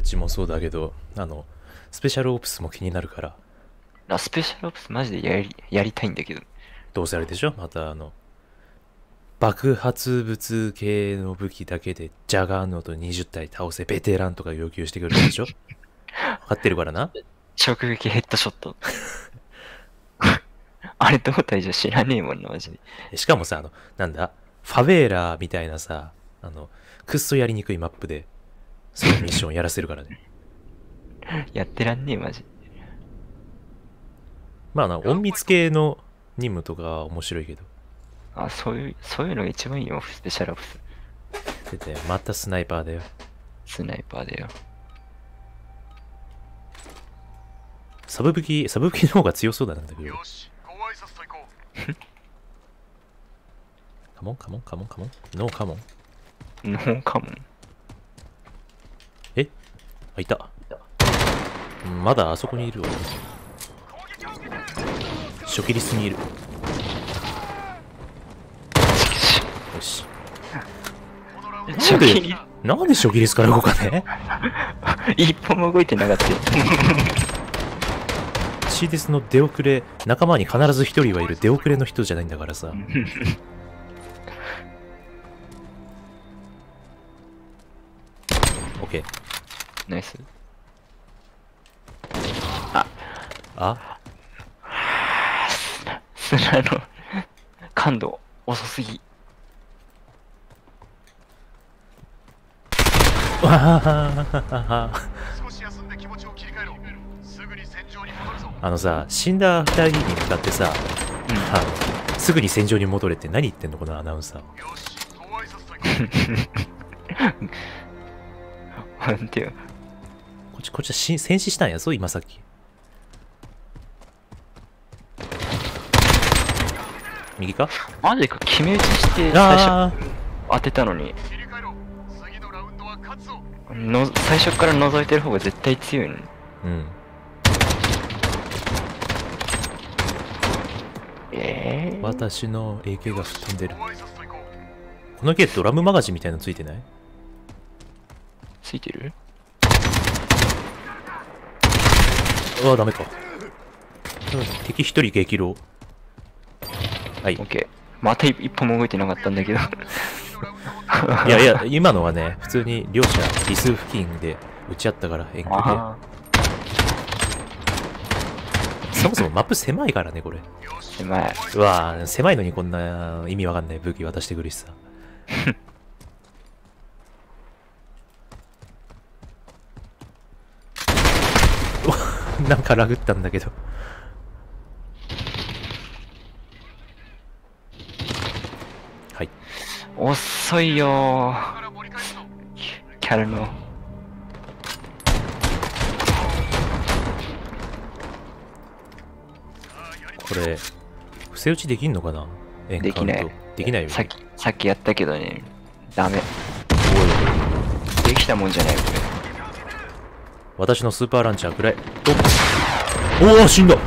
ルチもそうだけど、あの、スペシャルオプスも気になるから、あスペシャルオプスマジでやりやりたいんだけど。どうせあれでしょ？またあの、爆発物系の武器だけでジャガーノート20体倒せベテランとか要求してくるでしょ？分かってるからな。直撃ヘッドショット。あれどう体じゃ知らねえもんな、マジで。しかもさ、あの、なんだ、ファベーラーみたいなさ、あの、くっそやりにくいマップで、そのミッションやらせるからね。やってらんねえ、マジ。まあな、隠密系の任務とかは面白いけど。あ、そういう、そういうのが一番いいよ、スペシャルオプス。出て、またスナイパーだよ。スナイパーだよ。サブ武器、サブ武器の方が強そうだなんだけど。よしご挨拶と行こう カモンカモンカモンカモンノーカモンノーカモン。えあ、いた。うんまだあそこにいるわ。初期リスにいる。よし。初期になんで初期リスから動かね？一歩も動いてなかったよ。シーデスの出遅れ、仲間に必ず一人はいる出遅れの人じゃないんだからさ。オッケー。ナイス。あ砂の感度遅すぎ。わ あのさ、死んだ二人に向かってさ、あのすぐに戦場に戻れって何言ってんのこのアナウンサー。よしご挨拶と行こうなんてよ。こっち、こっちはし戦死したんやぞ、今さっき。右か？マジか、決め打ちして最あ初当てたのに、の最初から覗いてる方が絶対強いのに。ーうん。ええ私の AK が吹っ飛んでる。この AK ドラムマガジンみたいなのついてない？ついてる？うわ、ダメか。うん敵一人撃狼。はい。オッケー。また一一歩も動いてなかったんだけど。いやいや、今のはね、普通に両者リス付近で撃ち合ったから、遠距離あで。そもそもマップ狭いからね、これ。あ、狭い。うわぁ、狭いのにこんな意味わかんない武器渡してくるしさ。うわなんかラグったんだけど。はい。遅いよキャラの。これ、伏せ撃ちできんのかな？エンカウントできないできないよね。さっき、さっきやったけどね。ダメ。おいできたもんじゃない、こ私のスーパーランチャーくらい。おお死んだれ。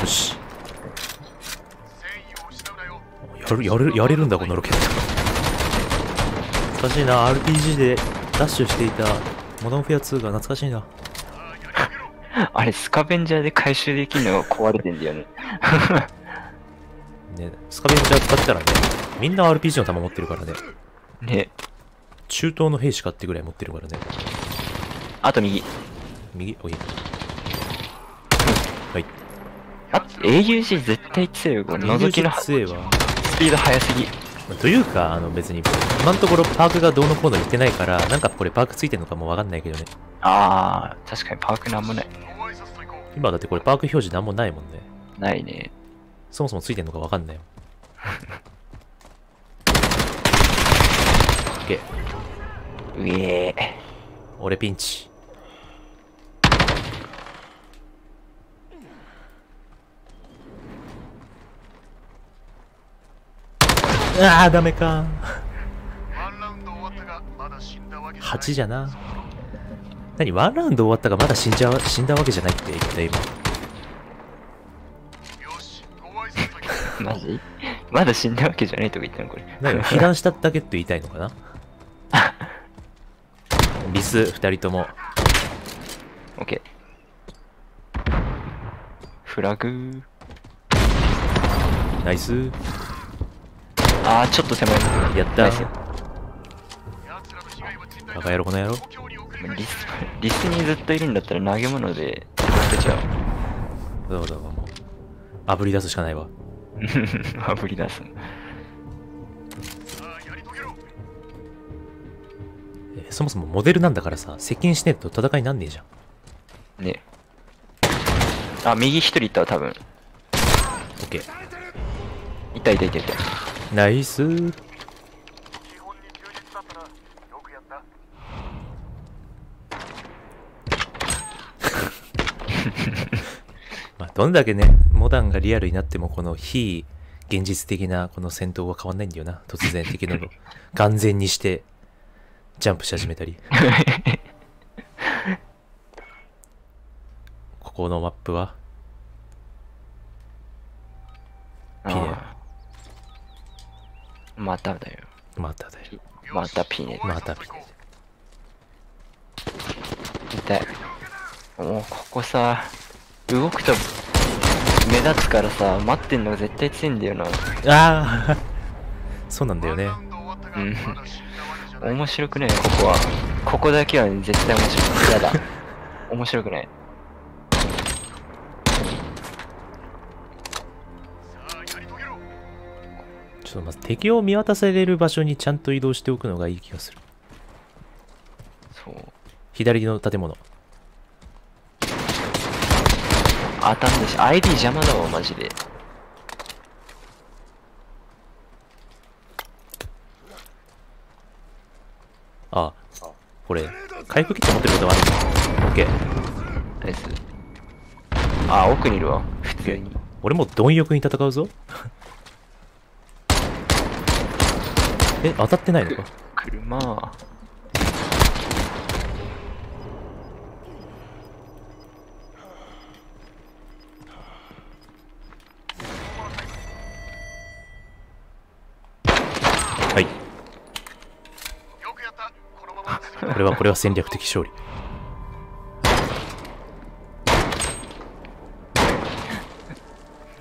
よし。やる、やる、やれるんだ、このロケット。懐かしいな、RPG でダッシュしていたモダンフェア2が懐かしいな。あれ、スカベンジャーで回収できるのが壊れてんだよね。ね、スカベンジャー使ったらね、みんな RPG の弾持ってるからね。ね。中東の兵士かってぐらい持ってるからね。あと右。右、おい。はい。あ、AUG 絶対強いよ。これ覗きのス強いわ。ピード速すぎ。というか、あの別に、今のところパークがどうのこうの言ってないから、なんかこれパークついてんのかもわかんないけどね。あー、確かにパークなんもない。今だってこれパーク表示なんもないもんね。ないね。そもそもついてんのかわかんないもん。うえー。俺ピンチ。ああ、ダメか。ワンラウンド終わったがまだ死んだわけじゃない8じゃな。何？ワンラウンド終わったがまだ死んじゃう死んだわけじゃないって言った今。マジ？まだ死んだわけじゃないとか言ったのこれ。なんか被弾しただけって言いたいのかな？リス2人ともオッケー。フラグナイスあー、ちょっと狭い。やったナイバカ野郎この野郎リス、リスにずっといるんだったら投げ物で捨てちゃう。どうぞもう炙り出すしかないわ あぶり出す。そもそもモデルなんだからさ接近しねえと戦いになんねえじゃん。ね。あ、右一人いたわ、多分。オッケー。いたいたいたいた。ナイス。どんだけねモダンがリアルになってもこの非現実的なこの戦闘は変わんないんだよな突然的なの。完全にしてジャンプし始めたり。ここのマップは？ピネ。まただよ。まただよ。またピネ。またピネ。痛い。もうここさ、動くと目立つからさ、待ってんのが絶対強いんだよな。ああ そうなんだよね。うん面白くないここは。ここだけは絶対面白い。やだ。面白くない。ちょっとまず敵を見渡される場所にちゃんと移動しておくのがいい気がするそう。左の建物当たんでし。ID 邪魔だわ、マジで。あこれ回復キット持ってることがあるんだオッケーナイス。あ、奥にいるわ。普通に。俺も貪欲に戦うぞえ当たってないのか？車。はいこれはこれは戦略的勝利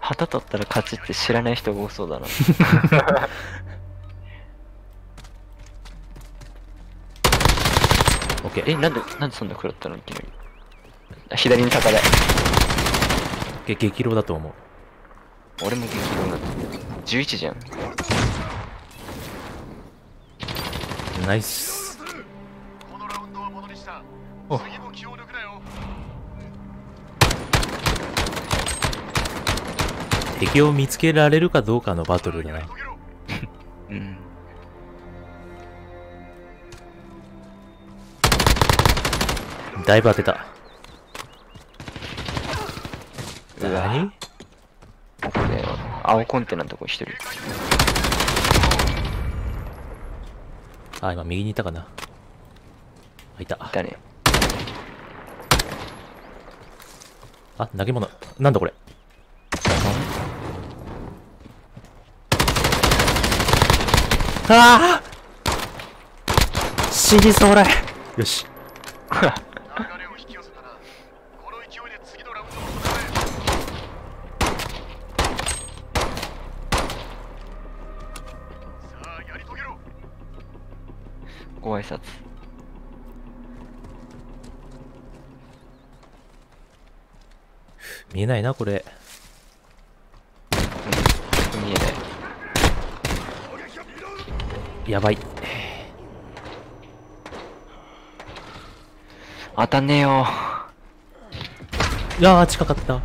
旗取ったら勝ちって知らない人が多そうだな。オッケーえ、なんで、なんでそんな食らったの？いきなり。あ左に高台。げ激浪だと思う俺も激動になった。11じゃん。ナイスお。次も気を抜くなよ敵を見つけられるかどうかのバトルだな。うん。だいぶ当てた。うわ。何？ここで、青コンテナのとこ一人。あ今右にいたかな。あいた。いたね。あ投げ物。なんだこれ。ああ死にそうらいよし 見えないなこれうん。見えない。やばい当たんねえよ。いやー近かった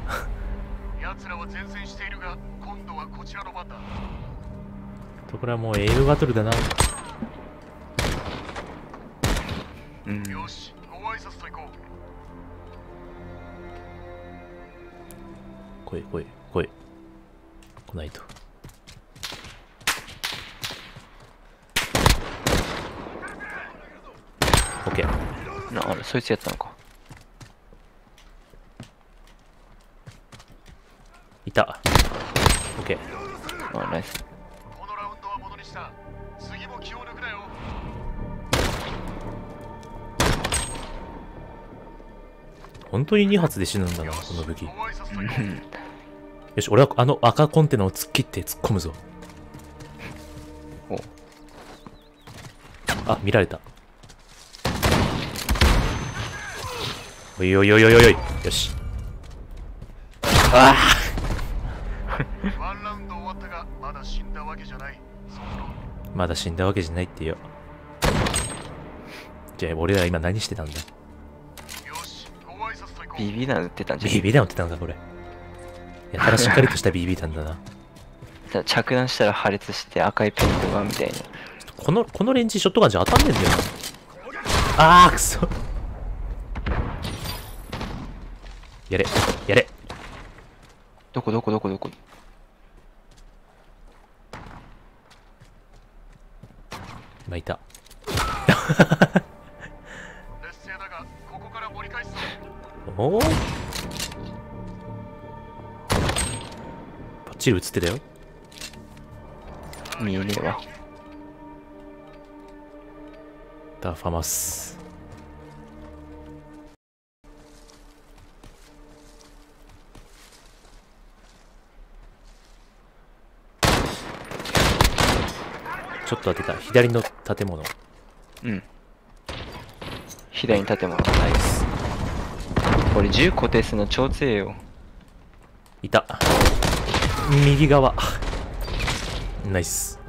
奴らは前線しているが今度はこちらの番だところはもうエールバトルだなうん。よしご挨拶と行こう来い来い来い。来ないと。オッケーなあれ、そいつやったのか。いた。オッケーあナイス本当に2発で死ぬんだなこの武器。よし俺はあの赤コンテナを突っ切って突っ込むぞ。お。あ見られた。おいおいおいおいおい。よし。あワンラウンド終わったがまだ死んだわけじゃない。まだ死んだわけじゃないってよ。じゃあ俺ら今何してたんだ？BB 弾撃ってたんじゃん BB 弾撃ってたのかこれ。やたらしっかりとした BB 弾だな。さ着弾したら破裂して赤いペイントがみたいな。このこのレンジショットガンじゃ当たんねえんだよな。あーくそ。やれやれ。どこどこどこどこ？今いたおおバッチリ映ってたよ。見えねえわダーファマス。ちょっと当てた。左の建物。うん。左に建物。ナイス俺銃固定するの超強えよ。いた。右側。ナイス。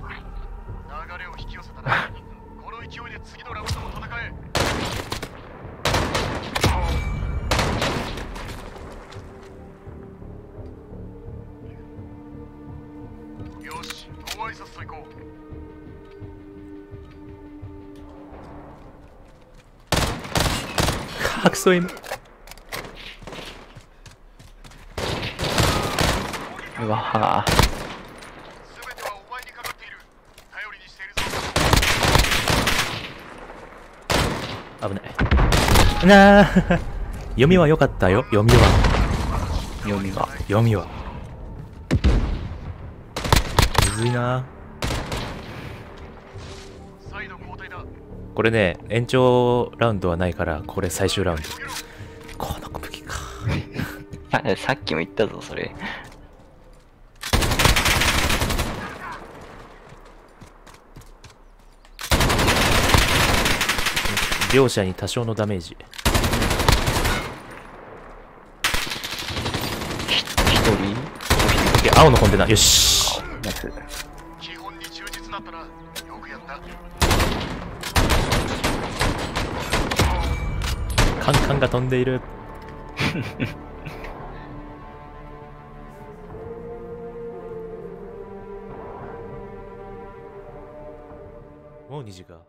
流れを引き寄せたなこの勢いで次のラウンドも戦えよしご挨拶といこうクソ M うわは全てはお前にかかっている頼りにしているぞ危ない。なあ。読みは良かったよ。読みは。読みは。読みは。むずいな。これね延長ラウンドはないからこれ最終ラウンド。この武器かささっきも言ったぞそれ両者に多少のダメージ。ひ一人？OK 青のコンテナ。よし。ナイス基本に忠実だったなよくやった。カンカンが飛んでいる。もう2時か